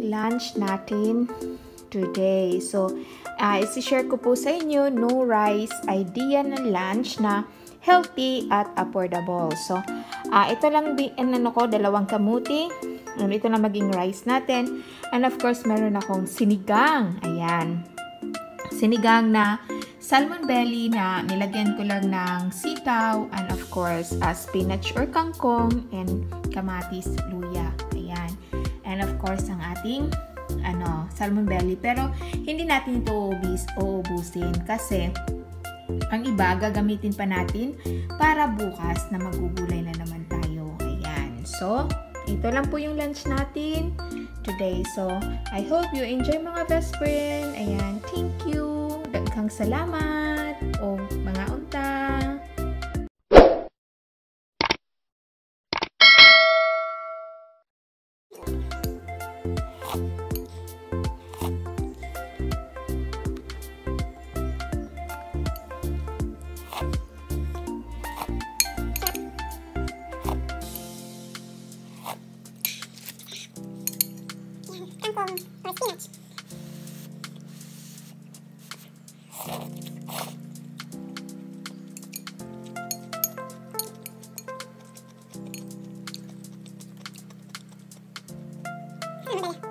lunch natin today. So, uh, isi-share ko po sa inyo no rice idea ng lunch na healthy at affordable. So, uh, ito lang din ano ko, dalawang kamuti. And ito na maging rice natin. And of course, meron akong sinigang. Ayan. Sinigang na salmon belly na nilagyan ko lang ng sitaw and of course uh, spinach or kangkong and kamatis, luya. And of course, ang ating ano, salmon belly. Pero hindi natin ito ubis, uubusin kasi ang iba gagamitin pa natin para bukas na magugulay na naman tayo. Ayan. So, ito lang po yung lunch natin today. So, I hope you enjoy mga best friend. Ayan. Thank you. Daghang salamat o mga Mm-hmm.